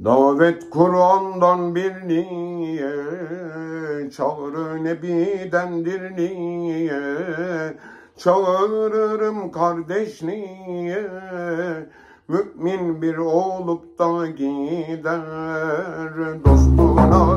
Davet Kur'an'dan bir niye, çağrı Nebi'dendir niye, çağırırım kardeş niye, mümin bir olup da gider, dostuna.